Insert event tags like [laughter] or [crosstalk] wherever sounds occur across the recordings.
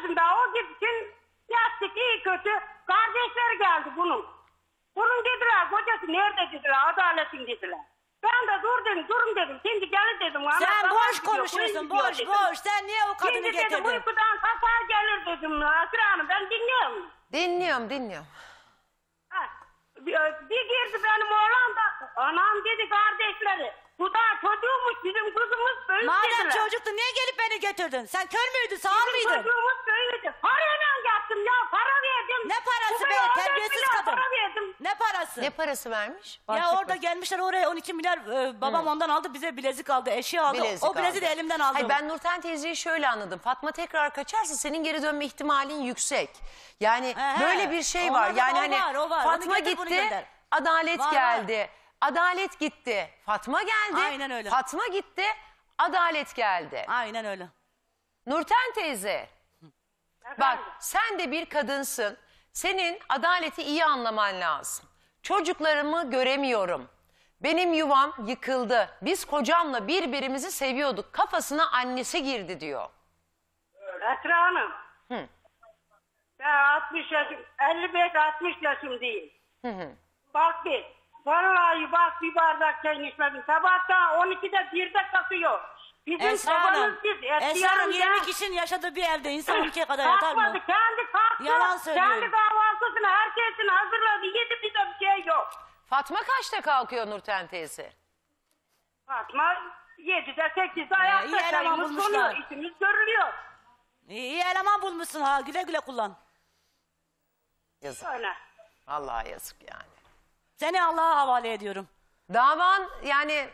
yaşında o gitsin yattık iyi kötü. Kardeşleri geldi bunun. Bunun dediler kocası nerede dediler adaletin dediler. Ben de dur dedim durun dedim. Şimdi gelin dedim. ana, Sen boş gidiyor, konuşuyorsun boş dedim. boş. Sen niye o kadını Şimdi dedim getirdin? uykudan kafa gelir dedim. Asra Hanım ben dinliyorum. Dinliyorum dinliyorum. Ha, bir, bir girdi benim oğlan da anam dedi kardeşleri. Bu da çocuğumuz bizim kızımız böyle Madem dediler. çocuktu niye gelip beni getirdin? Sen kör müydün sağ Bizim mıydın? çocuğumuz böyleydi. Parayla yaptım ya para verdim. Ne parası be ben 14 terbiyesiz kadın. Para verdim. Ne parası? Ne parası vermiş? Ya orada gelmişler oraya 12 milyar e, babam ondan aldı bize bilezik aldı eşya aldı. Bilezik o bileziği de aldı. elimden aldı. Hayır, ben Nurten teyzeyi şöyle anladım. Fatma tekrar kaçarsa senin geri dönme ihtimalin yüksek. Yani He, he. böyle bir şey var. Yani o hani var, o var. Onu Fatma getir, bunu gitti, gönder. adalet Var, var. geldi. Adalet gitti. Fatma geldi. Aynen öyle. Fatma gitti. Adalet geldi. Aynen öyle. Nurten teyze. Bak sen de bir kadınsın. Senin adaleti iyi anlaman lazım. Çocuklarımı göremiyorum. Benim yuvam yıkıldı. Biz kocamla birbirimizi seviyorduk. Kafasına annesi girdi diyor. Esra Hanım. Hı. Ben 60 yaşım, 55-60 yaşındayım. Bak bir, vallahi bardak çay içmedim. Sabahtan 12'de 1'de kalkıyor. Bizim Esra Hanım. biz. Esra Hanım 20 kişinin yaşadığı bir evde insan 12'ye kadar yatar mı? Kalkmadı, kendi kalktı. Yalan söylüyorum. Kendi kahvaltısını, herkesini hazırladı. Yedi bir de bir şey yok. Fatma kaçta kalkıyor Nurten teyze? Fatma 7'de 8'de ayakta iyi eleman çayımız bulmuşlar. işimiz görülüyor. İyi, iyi eleman bulmuşsun ha güle güle kullan. Yazık. Öyle. Allah'a yazık yani. Seni Allah'a havale ediyorum. Davan yani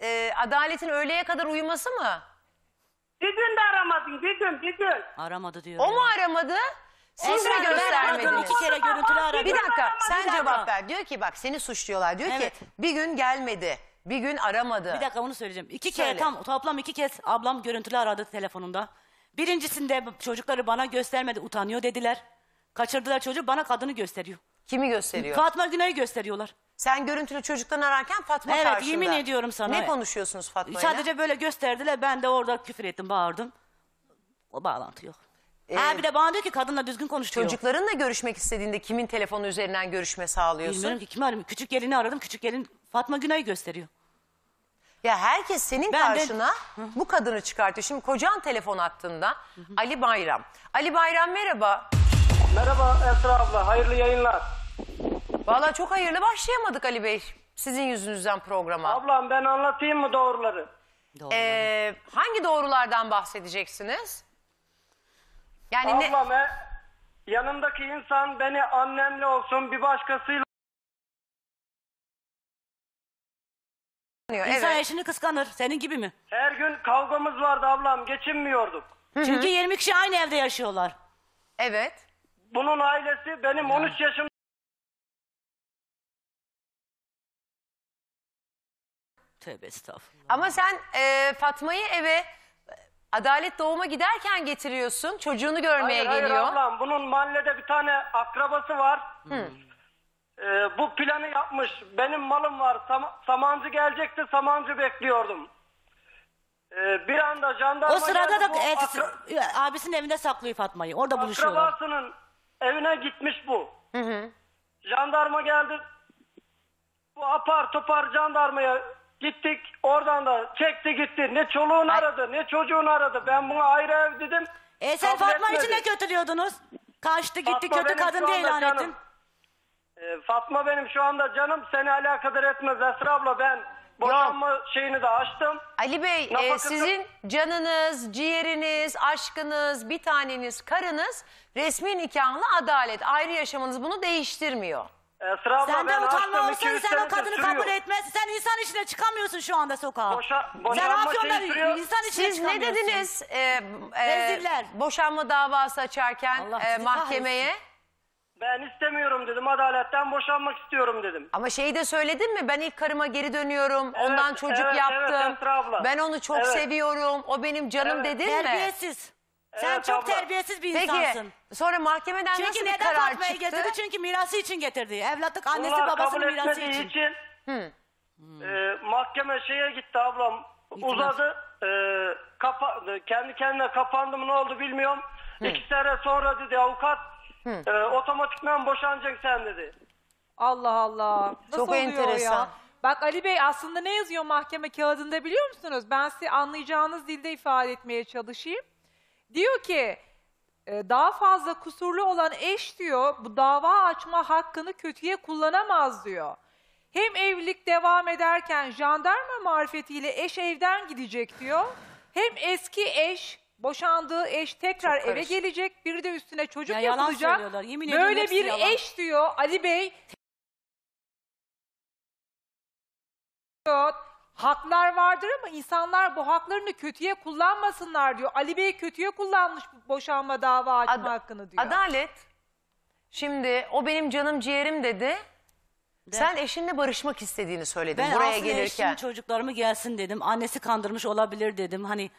e, adaletin öğleye kadar uyuması mı? Bir gün de aramadın, bir gün, bir gün. Aramadı diyor. O mu aramadı? Siz mi ben göstermediniz? iki kere görüntülü aradım. Bir dakika Bir sen dakika. cevap ver. Diyor ki bak seni suçluyorlar. Diyor Evet. ki bir gün gelmedi. Bir gün aramadı. Bir dakika onu söyleyeceğim. İki Söyle. kere tam toplam iki kez ablam görüntülü aradı telefonunda. Birincisinde çocukları bana göstermedi utanıyor dediler. Kaçırdılar çocuğu bana kadını gösteriyor. Kimi gösteriyor? Fatma Güney'i gösteriyor. Sen görüntülü çocuktan ararken Fatma Evet, karşında. yemin ediyorum sana. Ne konuşuyorsunuz Fatma'yla? Sadece böyle gösterdiler ben de orada küfür ettim bağırdım. O bağlantı yok. ha bir de bana diyor ki kadınla düzgün konuş diyor. Çocuklarınla görüşmek istediğinde kimin telefonu üzerinden görüşme sağlıyorsun? Bilmiyorum ki kimi arıyorum. Küçük gelini aradım. Küçük gelin Fatma Güney'i gösteriyor. Ya herkes senin Ben de- karşına bu kadını çıkartıyor. Şimdi kocan telefon attığında Ali Bayram. Ali Bayram merhaba. Merhaba Esra abla, hayırlı yayınlar. Vallahi çok hayırlı başlayamadık Ali Bey. Sizin yüzünüzden programa. Ablam ben anlatayım mı doğruları? Doğru. Ee, hangi doğrulardan bahsedeceksiniz? Yani ne? Ablam e, yanımdaki insan beni annemle olsun bir başkasıyla İnsan Evet. eşini kıskanır. Senin gibi mi? her gün kavgamız vardı ablam, geçinmiyorduk. Çünkü 20 kişi aynı evde yaşıyorlar. Evet. Bunun ailesi benim 13 yaşım Tövbe estağfurullah. Ama sen e, Fatma'yı eve e, Adalet Doğum'a giderken getiriyorsun. Çocuğunu görmeye Hayır, hayır geliyor. ablam, bunun mahallede bir tane akrabası var. Ee, bu planı yapmış. Benim malım var. Sam- Samancı gelecekti, Samancı bekliyordum. Ee, bir anda jandarma O sırada geldi, da bu akra- abisinin evinde saklıyor Fatma'yı. Orada buluşuyorlar. Akrabasının evine gitmiş bu. Jandarma geldi. Bu apar topar jandarmaya gittik. Oradan da çekti gitti. Ne çoluğun aradı ne çocuğun aradı. Ben bunu ayrı ev dedim. E sen kabul Fatma için ne kötülüyordunuz? Kaçtı gitti Fatma kötü benim kadın şu diye anda ilan canım. ettin. Ee, Fatma benim şu anda canım seni alakadar etmez Esra abla. Ben boşanma şeyini de açtım. Ali Bey e, Nafakası- sizin canınız, ciğeriniz, aşkınız, bir taneniz, karınız resmi nikahlı adalet. Ayrı yaşamanız bunu değiştirmiyor. Esra abla Sende ben utanma açtım. olsaydı 200 sen o senedir kadını sürüyor. kabul etmezsin. Sen insan içine çıkamıyorsun şu anda sokağa. Boşa- sen boşanma Afyon'da şeyi sürüyor. insan içine Siz ne çıkamıyorsun. dediniz e, e, Reziller. boşanma davası açarken Allah e, sizi mahkemeye? Ben istemiyorum dedim. Adaletten boşanmak istiyorum dedim. Ama şeyi de söyledin mi? Ben ilk karıma geri dönüyorum. Evet, Ondan çocuk evet, yaptım. evet, Esra abla. ben onu çok Evet. seviyorum. O benim canım Evet. dedin mi? Terbiyesiz. Sen Evet çok abla. terbiyesiz bir Peki insansın. sonra mahkemeden Çünkü nasıl bir neden karar Fatma'yı çıktı? getirdi? Çünkü mirası için getirdi. Evlatlık annesi Bunlar babasının kabul mirası etmediği için. için, e, mahkeme şeye gitti ablam. Uzadı. E, kapa, kendi kendine kapandı mı ne oldu bilmiyorum. İki sene sonra dedi avukat e, otomatikman boşanacaksın sen dedi. Allah Allah. Nasıl Çok oluyor enteresan. ya? Bak Ali Bey aslında ne yazıyor mahkeme kağıdında biliyor musunuz? Ben size anlayacağınız dilde ifade etmeye çalışayım. Diyor ki e, daha fazla kusurlu olan eş diyor bu dava açma hakkını kötüye kullanamaz diyor. Hem evlilik devam ederken jandarma marifetiyle eş evden gidecek diyor. Hem eski eş boşandığı eş tekrar Çok eve karışık. gelecek. Bir de üstüne çocuk Ya yalan yapılacak. söylüyorlar. Yemin ediyorum Böyle hepsi bir yalan. eş diyor Ali Bey diyor. Haklar vardır ama insanlar bu haklarını kötüye kullanmasınlar diyor. Ali Bey kötüye kullanmış bu boşanma dava açma Ad- hakkını diyor. Adalet. Şimdi o benim canım ciğerim dedi. Sen eşinle barışmak istediğini söyledin Ben buraya Aslı gelirken. eşim çocuklarımı gelsin dedim. Annesi kandırmış olabilir dedim. Hani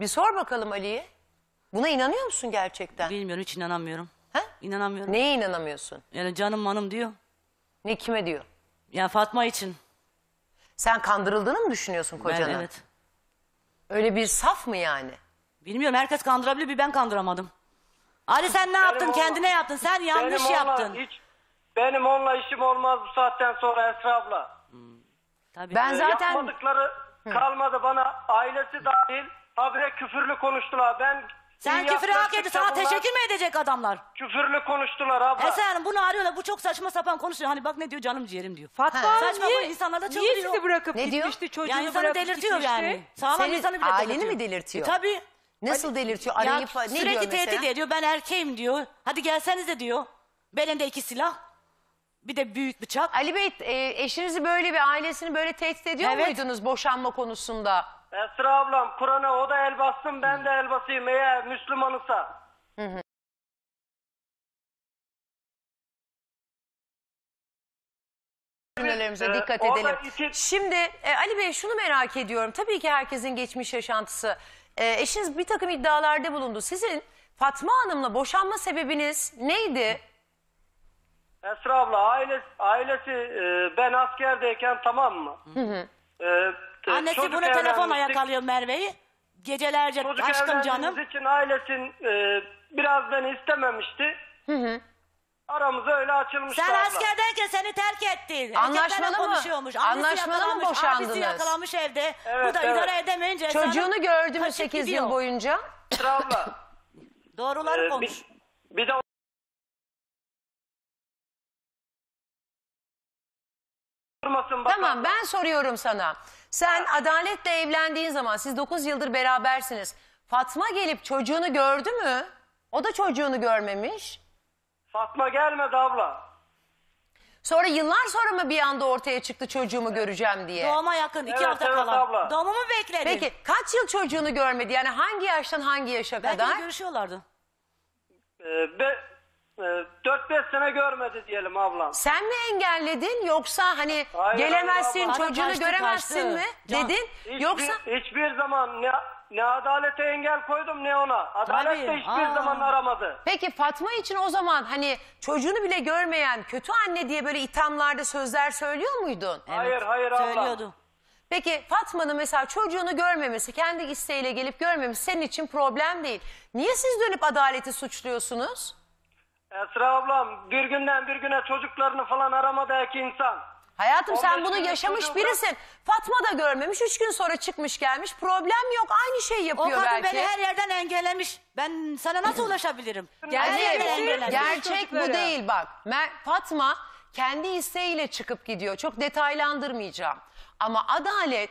Bir sor bakalım Ali'ye. Buna inanıyor musun gerçekten? bilmiyorum hiç inanamıyorum. Ha? İnanamıyorum. Neye inanamıyorsun? Yani canım manım diyor. Ne kime diyor? Ya Fatma için. Sen kandırıldığını mı düşünüyorsun Ben, kocanın? evet. Öyle bir saf mı yani? Bilmiyorum herkes kandırabilir bir ben kandıramadım. Ali sen ne yaptın oğlan- kendine yaptın sen yanlış benim yaptın. Onunla hiç, benim onunla işim olmaz bu saatten sonra Esra abla. Tabii. Ben Ee, zaten Yapmadıkları kalmadı bana ailesi dahil habire küfürlü konuştular. Ben sen iyi küfürü hak etti sana bunlar teşekkür mü edecek adamlar? Küfürlü konuştular abla. Hanım bunu arıyorlar bu çok saçma sapan konuşuyor. Hani bak ne diyor canım ciğerim diyor. Fatma Ha. Hanım Saçma niye, bu insanlar da niye çıldırıyor. sizi bırakıp Ne diyor? gitmişti çocuğunu Yani insanı bırakıp delirtiyor gitmişti? yani. Sağlam Senin insanı bile aileni delirtiyor. mi delirtiyor? E, tabii. nasıl delirtiyor? Ya Arayıp ne sürekli diyor mesela? tehdit ediyor. Ben erkeğim diyor. Hadi gelsenize diyor. Belinde iki silah. Bir de büyük bıçak. Ali Bey e, eşinizi böyle ve ailesini böyle tehdit ediyor Evet. muydunuz boşanma konusunda? Esra ablam Kur'an'a o da el bassın ben de el basayım eğer Müslümanısa. Cümlelerimize Evet, dikkat e, edelim. iki- Şimdi e, Ali Bey şunu merak ediyorum. Tabii ki herkesin geçmiş yaşantısı. E, eşiniz bir takım iddialarda bulundu. Sizin Fatma Hanım'la boşanma sebebiniz neydi? Esra abla ailesi, ailesi e, ben askerdeyken tamam mı? E, e, Annesi çocuk bunu telefonla evlenmiştik. yakalıyor Merve'yi. Gecelerce Çocuk aşkım evlendiğimiz canım. için ailesin e, biraz beni istememişti. Aramız öyle açılmıştı Sen abla. askerdeyken seni terk etti. Anlaşmalı Erkeklerle mı? konuşuyormuş. Annesi Anlaşmalı mı yakalanmış, boşandınız? Abisi yakalamış evde. Evet, Bu da evet. idare edemeyince. Çocuğunu gördü mü kaçıp 8 gidiyor. yıl boyunca? Abla. Doğruları e, konuş. bir, bir de Tamam ben soruyorum sana. Sen adaletle evlendiğin zaman siz 9 yıldır berabersiniz. Fatma gelip çocuğunu gördü mü? O da çocuğunu görmemiş. Fatma gelmedi abla. Sonra yıllar sonra mı bir anda ortaya çıktı çocuğumu göreceğim diye? Doğuma yakın iki Evet, hafta evet kala. abla. Doğumu mu bekledin? Peki kaç yıl çocuğunu görmedi? Yani hangi yaştan hangi yaşa Belki de kadar? görüşüyorlardı. E, be, e, 4-5 sene görmedi diyelim ablam. Sen mi engelledin yoksa hani Hayır, gelemezsin hayır abla. çocuğunu Kaçtı, göremezsin kaçtı. mi Can- dedin? Hiçbir, Yoksa hiçbir zaman ne, ne adalete engel koydum ne ona. Adalet de Tabii, hiçbir aa. zaman aramadı. Peki Fatma için o zaman hani çocuğunu bile görmeyen kötü anne diye böyle ithamlarda sözler söylüyor muydun? Hayır, hayır abla. Söylüyordu. Peki Fatma'nın mesela çocuğunu görmemesi, kendi isteğiyle gelip görmemesi senin için problem değil. Niye siz dönüp adaleti suçluyorsunuz? Esra ablam bir günden bir güne çocuklarını falan aramadaki insan. Hayatım sen 15 bunu günlük yaşamış birisin. Fatma da görmemiş, üç gün sonra çıkmış gelmiş. Problem yok, aynı şeyi O yapıyor kadın belki. beni her yerden engellemiş. Ben sana nasıl ulaşabilirim? Her yerden misin? engellemiş. gerçek bu değil bak. Mer- Fatma kendi isteğiyle çıkıp gidiyor. Çok detaylandırmayacağım. Ama adalet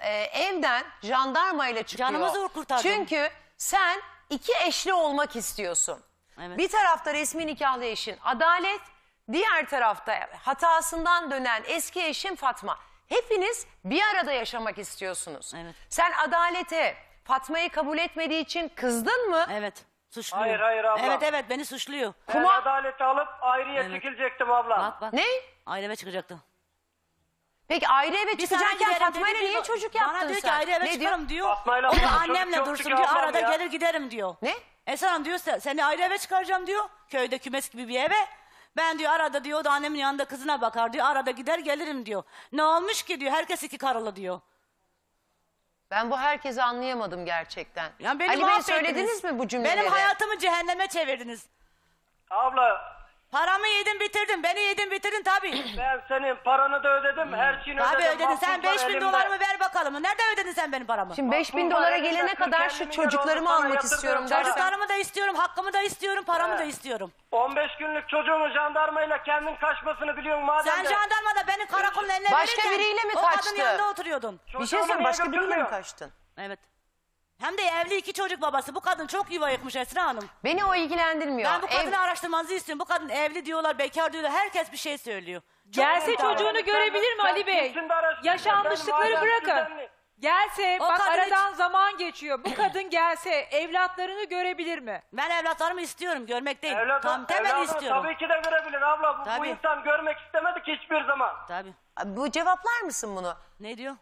e, evden jandarmayla çıkıyor. Canımızı kurtardın. Çünkü sen iki eşli olmak istiyorsun. Evet. Bir tarafta resmi nikahlı eşin Adalet, diğer tarafta hatasından dönen eski eşin Fatma. Hepiniz bir arada yaşamak istiyorsunuz. Evet. Sen Adalet'e Fatma'yı kabul etmediği için kızdın mı? Evet. Suçluyor. Hayır, hayır abla. Evet evet beni suçluyor. Ben Kuma- adaleti alıp ayrıya Evet. çekilecektim ablam. Bak bak. Ne? Aileme çıkacaktı. Peki ayrı eve Bir çıkacakken giderim Fatma ile dedi, niye bir- çocuk Bana yaptın diyor sen? ki ayrı eve ne çıkarım diyor. Fatma'yla O da çocuk annemle yok dursun diyor. Arada ya. gelir giderim diyor. Ne? Esra Hanım diyor "Se- seni ayrı eve çıkaracağım diyor. Köyde kümes gibi bir eve. Ben diyor arada diyor o da annemin yanında kızına bakar diyor. Arada gider gelirim diyor. Ne olmuş ki diyor. Herkes iki karılı diyor. Ben bu herkesi anlayamadım gerçekten. Ya beni Ali Bey mahvettiniz. söylediniz mi bu cümleleri? Benim hayatımı cehenneme çevirdiniz. Abla Paramı yedin bitirdin. Beni yedin bitirdin tabii. [clears throat] ben senin paranı da ödedim. Her şeyini Tabii ödedim. ödedin. Sen mahpus var 5 bin elimde. dolarımı ver bakalım. Nerede ödedin sen benim paramı? Şimdi 5000 Mahpus var dolara elimde, gelene kadar şu kendimin çocuklarımı yolunu sana almak istiyorum dersen. Çocuklarımı da istiyorum, hakkımı da istiyorum, paramı da istiyorum. 15 günlük çocuğunu jandarmayla kendin kaçmasını biliyorsun madem Sen de. jandarma da beni karakolun eline Başka verirken biriyle mi o kaçtı? kadının yanında oturuyordun. Bir şey Çocuğumu söyleyeyim niye başka biriyle mi götürmüyor? kaçtın? Evet. Hem de evli iki çocuk babası. Bu kadın çok yuva yıkmış Esra Hanım. Beni o ilgilendirmiyor. Ben bu Ev- kadını araştırmanızı istiyorum. Bu kadın evli diyorlar, bekar diyorlar. Herkes bir şey söylüyor. Çok Gelse çocuğunu görebilir mi sen Ali Bey? kimsin de araştırıyorsun? Yaşanmışlıkları bırakın. Gelse O bak kadın aradan zaman geçiyor. Bu kadın gelse evlatlarını görebilir mi? Ben evlatlarımı istiyorum, görmek değil. Evladım, Tam temel evladım istiyorum. Tabii ki de görebilir abla. Bu, bu Tabii. insan görmek istemedi ki hiçbir zaman. Tabii. Bu cevaplar mısın bunu? Ne diyor?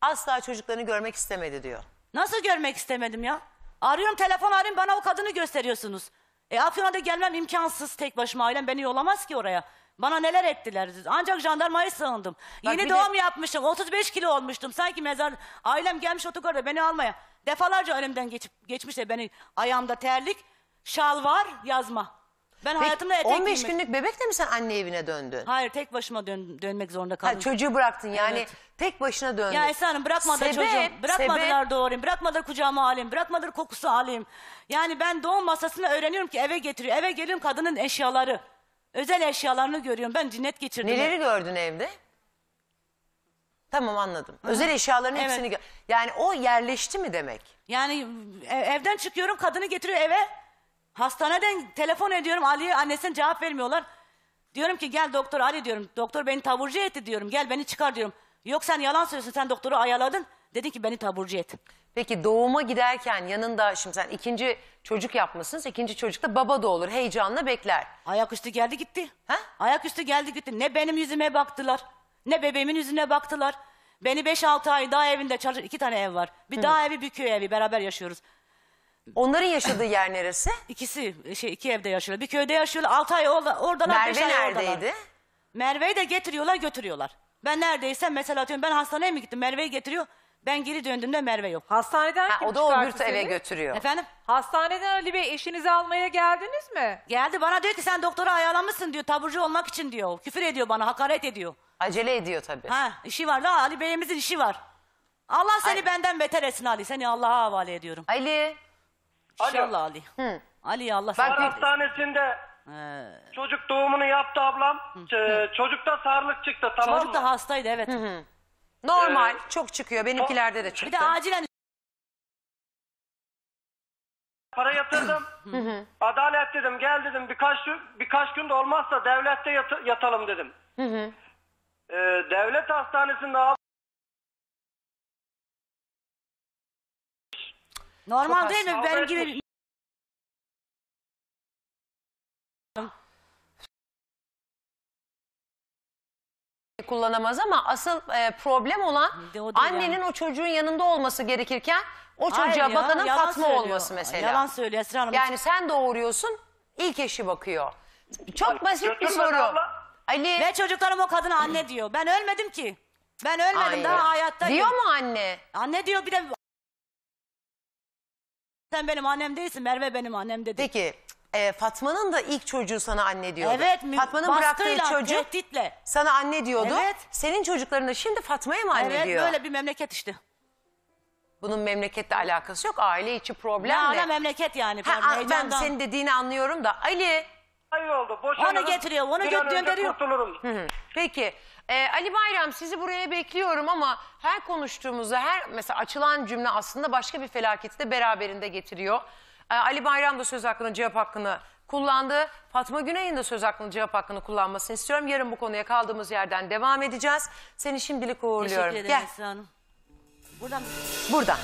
Asla çocuklarını görmek istemedi diyor. Nasıl görmek istemedim ya? Arıyorum telefon arıyorum bana o kadını gösteriyorsunuz. E Afyon'a da gelmem imkansız tek başıma ailem beni yollamaz ki oraya. Bana neler ettiler. Ancak jandarmaya sığındım. bir Yeni de- doğum yapmıştım. 35 kilo olmuştum. Sanki mezar ailem gelmiş otogarda beni almaya. Defalarca önümden geçip geçmişler beni ayağımda terlik, şal var, yazma. Ben Peki, hayatımda etek 15 giymek- günlük bebekle mi sen anne evine döndün? Hayır tek başıma dön- dönmek zorunda Ha, kaldım. çocuğu bıraktın yani Evet. tek başına döndün. Ya Esra Hanım bırakmadı Sebep, çocuğum. Bırakmadılar sebep. doğurayım. Bırakmadılar kucağıma alayım. Bırakmadılar kokusu alayım. Yani ben doğum masasını öğreniyorum ki eve getiriyor. Eve geliyorum kadının eşyaları. Özel eşyalarını görüyorum. Ben cinnet geçirdim. Neleri gördün evde? Tamam anladım. Özel eşyaların Evet. hepsini gö- Yani o yerleşti mi demek? Yani e- evden çıkıyorum kadını getiriyor eve. Hastaneden telefon ediyorum Ali'ye annesine cevap vermiyorlar. Diyorum ki gel doktor Ali diyorum. Doktor beni taburcu etti diyorum. Gel beni çıkar diyorum. Yok sen yalan söylüyorsun sen doktoru ayaladın. Dedin ki beni taburcu et. Peki doğuma giderken yanında şimdi sen ikinci çocuk yapmışsınız. İkinci çocuk da baba da olur heyecanla bekler. Ayaküstü geldi gitti. Ha? Ayaküstü geldi gitti. Ne benim yüzüme baktılar. Ne bebeğimin yüzüne baktılar. Beni 5-6 ay daha evinde çalışır. iki tane ev var. Bir daha evi bir köy evi beraber yaşıyoruz. Onların yaşadığı yer neresi? İkisi şey iki evde yaşıyorlar. Bir köyde yaşıyorlar. 6 ay orada, oradalar. beş Merve ay oradalar. neredeydi? Merve'yi de getiriyorlar götürüyorlar. Ben neredeysem mesela atıyorum ben hastaneye mi gittim Merve'yi getiriyor. Ben geri döndüğümde Merve yok. Hastaneden Ha, kim o da o çıkarttı bir eve seni? götürüyor. Efendim? Hastaneden Ali Bey eşinizi almaya geldiniz mi? Geldi bana diyor ki sen doktora ayarlamışsın diyor. Taburcu olmak için diyor. Küfür ediyor bana hakaret ediyor. Acele ediyor tabii. Ha işi var da Ali Bey'imizin işi var. Allah seni Ay- benden beter etsin Ali. Seni Allah'a havale ediyorum. Ali. İnşallah Ali. Ali Allah Bak seni. Var hastanesinde çocuk doğumunu yaptı ablam. Ç- çocukta sarılık çıktı tamam Çocuk mı? da hastaydı evet. normal Ee, çok çıkıyor benimkilerde de Bir çıktı. de acilen Para yatırdım. [clears throat] Adalet dedim gel dedim birkaç birkaç gün de olmazsa devlette yat- yatalım dedim. Ee, devlet hastanesinde normal değil mi? Benim gibi kullanamaz ama asıl e, problem olan De o değil annenin yani. o çocuğun yanında olması gerekirken o çocuğa Hayır ya, bakanın yalan Fatma söylüyor. olması mesela. Yalan söylüyor Esra Hanım. Yani sen doğuruyorsun ilk eşi bakıyor. Çok basit bir soru. abla. Ali Ve çocuklarım o kadına anne diyor. Ben ölmedim ki. Ben ölmedim Ay. daha hayattayım. diyor mu anne? Anne diyor bir de sen benim annem değilsin Merve benim annem dedi. Peki e, Fatma'nın da ilk çocuğu sana anne diyordu. Evet mü- Fatma'nın bıraktığı baskıyla, çocuk tehditle. sana anne diyordu. Evet. Senin çocukların da şimdi Fatma'ya mı anne Evet diyor? böyle bir memleket işte. Bunun memleketle alakası yok. Aile içi Ne problem ala de. memleket yani. Ha, a- ben heyecandan. senin dediğini anlıyorum da Ali ay oldu. Boşanırım. Onu getiriyor, onu Bir gö- an önce gönderiyor. kurtulurum. Peki e, Ali Bayram sizi buraya bekliyorum ama her konuştuğumuzda her mesela açılan cümle aslında başka bir felaketi de beraberinde getiriyor. E, Ali Bayram da söz hakkını cevap hakkını kullandı. Fatma Güney'in de söz hakkını cevap hakkını kullanmasını istiyorum. Yarın bu konuya kaldığımız yerden devam edeceğiz. Seni şimdilik uğurluyorum. Teşekkür ederim Gel Esra Hanım. Buradan buradan.